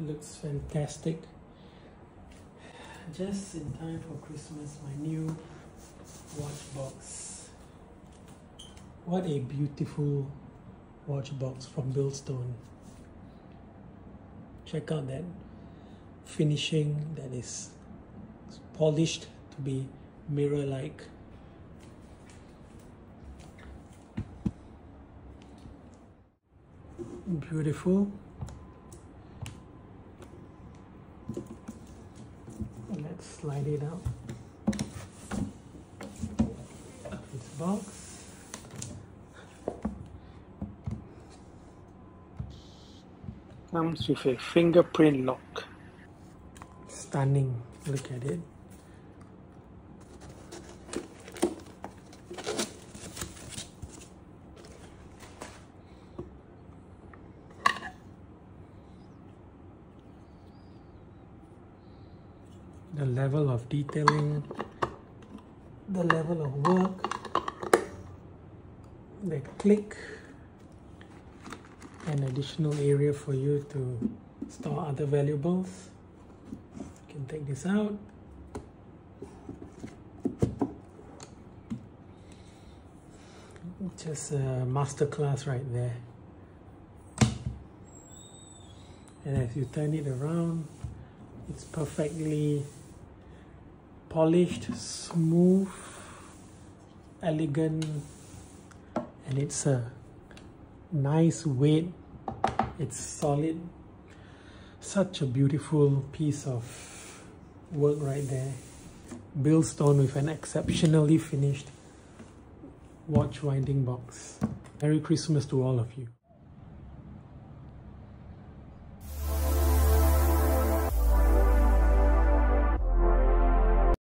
looks fantastic. Just in time for Christmas my new watch box what a beautiful watch box from Billstone check out that finishing that is polished to be mirror like beautiful let's slide it out. This box. Comes with a fingerprint lock. Stunning. Look at it the level of detailing, the level of work, the click, an additional area for you to store other valuables. You can take this out. Just a masterclass right there. And as you turn it around, it's perfectly polished, smooth, elegant, and it's a nice weight. It's solid. Such a beautiful piece of work right there. Billstone with an exceptionally finished watch winding box. Merry Christmas to all of you.